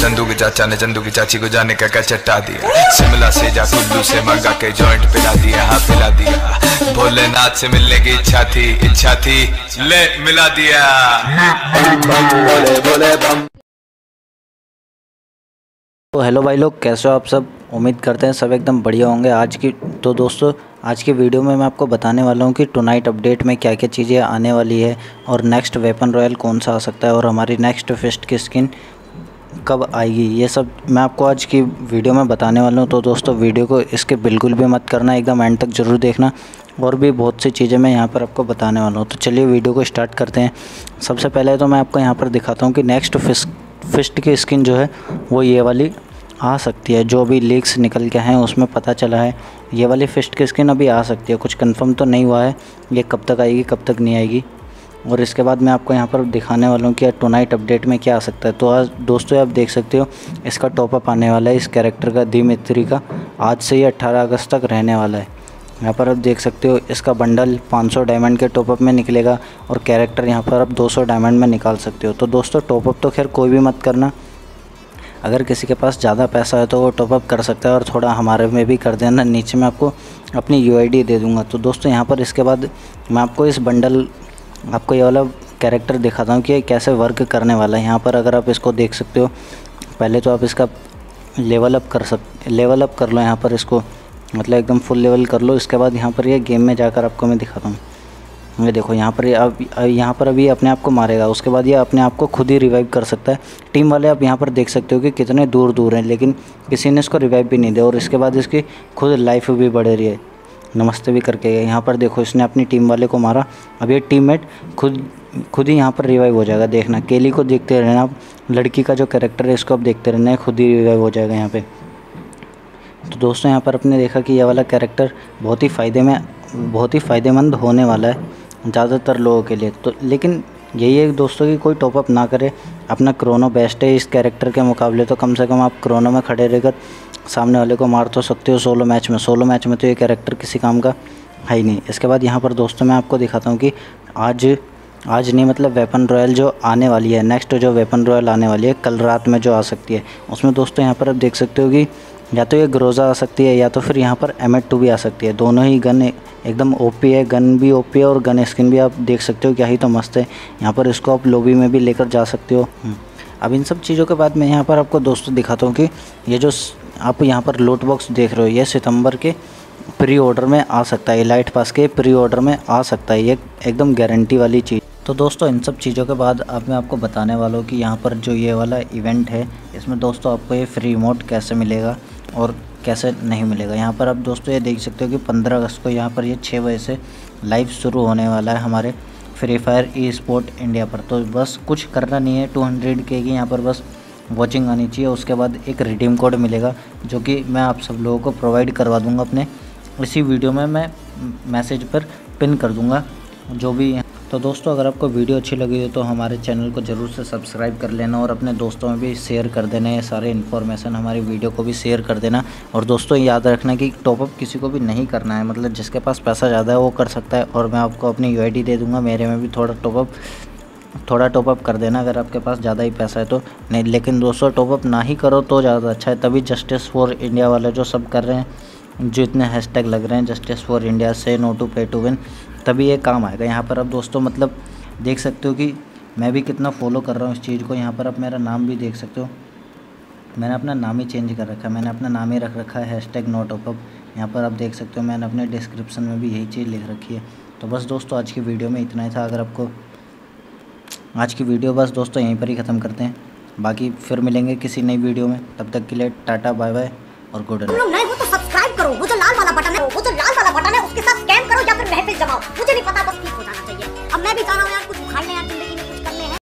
चंदू के चाचा ने चंदू की चाची को जाने का क्या चट्टा दिया। शिमला से जा कुल्लू से मंगा के जॉइंट पिला दिया हाँ पिला दिया। भोलेनाथ से मिलने की इच्छा थी इच्छा थी, ले मिला दिया। तो हेलो भाई लोग, कैसे हो आप सब? उम्मीद करते हैं सब एकदम बढ़िया होंगे। आज की तो दोस्तों, आज की वीडियो में मैं आपको बताने वाला हूँ कि टुनाइट अपडेट में क्या क्या चीज़ें आने वाली है और नेक्स्ट वेपन रॉयल कौन सा आ सकता है और हमारी नेक्स्ट फिस्ट की स्किन कब आएगी? ये सब मैं आपको आज की वीडियो में बताने वाला हूँ। तो दोस्तों, वीडियो को इसके बिल्कुल भी मत करना, एकदम एंड तक ज़रूर देखना। और भी बहुत सी चीज़ें मैं यहाँ पर आपको बताने वाला हूँ। तो चलिए वीडियो को स्टार्ट करते हैं। सबसे पहले तो मैं आपको यहाँ पर दिखाता हूँ कि नेक्स्ट फिस्ट फिस्ट की स्किन जो है, वो ये वाली आ सकती है। जो भी लीक्स निकल के हैं, उसमें पता चला है। ये वाली फिस्ट की स्किन अभी आ सकती है। कुछ कंफर्म तो नहीं हुआ है। ये कब तक आएगी, कब तक नहीं आएगी। और इसके बाद मैं आपको यहाँ पर दिखाने वाला हूँ कि टू नाइट अपडेट में क्या आ सकता है। तो आज दोस्तों आप देख सकते हो, इसका टॉपअप आने वाला है, इस कैरेक्टर का दी मित्री का। आज से ही अट्ठारह अगस्त तक रहने वाला है। यहाँ पर आप देख सकते हो, इसका बंडल 500 डायमंड के टॉपअप में निकलेगा और कैरेक्टर यहाँ पर आप 200 डायमंड में निकाल सकते हो। तो दोस्तों टॉपअप तो खैर कोई भी मत करना। अगर किसी के पास ज़्यादा पैसा है तो वो टॉपअप कर सकता है और थोड़ा हमारे में भी कर देना। नीचे मैं आपको अपनी यूआईडी दे दूँगा। तो दोस्तों, यहाँ पर इसके बाद मैं आपको इस बंडल आपको ये वाला कैरेक्टर दिखाता हूँ कि कैसे वर्क करने वाला है। यहाँ पर अगर आप इसको देख सकते हो, पहले तो आप इसका लेवल अप कर सक लेवल अप कर लो यहाँ पर इसको। मतलब एकदम फुल लेवल कर लो। इसके बाद यहाँ पर ये गेम में जाकर आपको मैं दिखाता हूँ। ये देखो, यहाँ पर अब यहाँ पर अभी अपने आप को मारेगा। उसके बाद ये अपने आप को खुद ही रिवाइव कर सकता है। टीम वाले आप यहाँ पर देख सकते हो कि कितने दूर दूर हैं, लेकिन किसी ने इसको रिवाइव भी नहीं दिया और इसके बाद इसकी खुद लाइफ भी बढ़ रही है। नमस्ते भी करके गया यहाँ पर देखो, इसने अपनी टीम वाले को मारा। अब ये टीममेट खुद खुद ही यहाँ पर रिवाइव हो जाएगा देखना। केली को देखते रहना। लड़की का जो कैरेक्टर है, इसको आप देखते रहना। खुद ही रिवाइव हो जाएगा यहाँ पे। तो दोस्तों, यहाँ पर अपने देखा कि यह वाला कैरेक्टर बहुत ही फ़ायदे में, बहुत ही फ़ायदेमंद होने वाला है, ज़्यादातर लोगों के लिए। तो लेकिन यही है दोस्तों कि कोई टॉपअप ना करे। अपना क्रोनो बेस्ट है, इस कैरेक्टर के मुकाबले तो कम से कम आप क्रोनो में खड़े रहकर सामने वाले को मार तो सकते हो सोलो मैच में। सोलो मैच में तो ये कैरेक्टर किसी काम का है ही नहीं। इसके बाद यहाँ पर दोस्तों मैं आपको दिखाता हूँ कि आज आज नहीं मतलब वेपन रॉयल जो आने वाली है नेक्स्ट जो वेपन रॉयल आने वाली है, कल रात में जो आ सकती है। उसमें दोस्तों यहाँ पर आप देख सकते हो कि या तो ये ग्रोज़ा आ सकती है या तो फिर यहाँ पर एम टू भी आ सकती है। दोनों ही गन एकदम ओपी है। गन भी ओपी है और गन स्किन भी आप देख सकते हो, क्या ही तो मस्त है। यहाँ पर इसको आप लोबी में भी लेकर जा सकते हो। हम्म। अब इन सब चीज़ों के बाद मैं यहाँ पर आपको दोस्तों दिखाता हूँ कि ये जो आप यहाँ पर लोट बॉक्स देख रहे हो, ये सितंबर के प्री ऑर्डर में आ सकता है। लाइट पास के प्री ऑर्डर में आ सकता है। ये एकदम गारंटी वाली चीज़। तो दोस्तों, इन सब चीज़ों के बाद अब मैं आपको बताने वाला हूँ कि यहाँ पर जो ये वाला इवेंट है, इसमें दोस्तों आपको ये फ्री मोड कैसे मिलेगा। और कैसे नहीं मिलेगा। यहाँ पर आप दोस्तों ये देख सकते हो कि 15 अगस्त को यहाँ पर ये छः बजे से लाइव शुरू होने वाला है हमारे Free Fire e sport India पर। तो बस कुछ करना नहीं है 200 के की यहाँ पर बस वॉचिंग आनी चाहिए। उसके बाद एक रिडीम कोड मिलेगा, जो कि मैं आप सब लोगों को प्रोवाइड करवा दूँगा अपने। इसी वीडियो में मैं मैसेज पर पिन कर दूँगा, जो भी तो दोस्तों, अगर आपको वीडियो अच्छी लगी हो तो हमारे चैनल को ज़रूर से सब्सक्राइब कर लेना और अपने दोस्तों में भी शेयर कर देना। ये सारे इन्फॉर्मेशन हमारी वीडियो को भी शेयर कर देना। और दोस्तों, याद रखना कि टॉपअप किसी को भी नहीं करना है। मतलब जिसके पास पैसा ज़्यादा है, वो कर सकता है। और मैं आपको अपनी यूआईडी दे दूँगा, मेरे में भी थोड़ा टॉपअप थोड़ा टॉपअप कर देना अगर आपके पास ज़्यादा ही पैसा है तो। नहीं, लेकिन दोस्तों टॉपअप ना ही करो तो ज़्यादा अच्छा है। तभी जस्टिस फॉर इंडिया वाले जो सब कर रहे हैं जो इतने हैशटैग लग रहे हैं जस्टिस फॉर इंडिया से no to pay to win तभी ये काम आएगा। यहाँ पर अब दोस्तों मतलब देख सकते हो कि मैं भी कितना फॉलो कर रहा हूँ इस चीज़ को। यहाँ पर आप मेरा नाम भी देख सकते हो। मैंने अपना नाम ही चेंज कर रखा है। मैंने अपना नाम ही रख रखा है हैश टैग नोट यहाँ पर आप देख सकते हो मैंने अपने डिस्क्रिप्शन में भी यही चीज़ लिख रखी है। तो बस दोस्तों, आज की वीडियो में इतना ही था। अगर आपको आज की वीडियो बस दोस्तों यहीं पर ही ख़त्म करते हैं। बाकी फिर मिलेंगे किसी नई वीडियो में। तब तक के लिए टाटा बाय बाय और गुड नाइट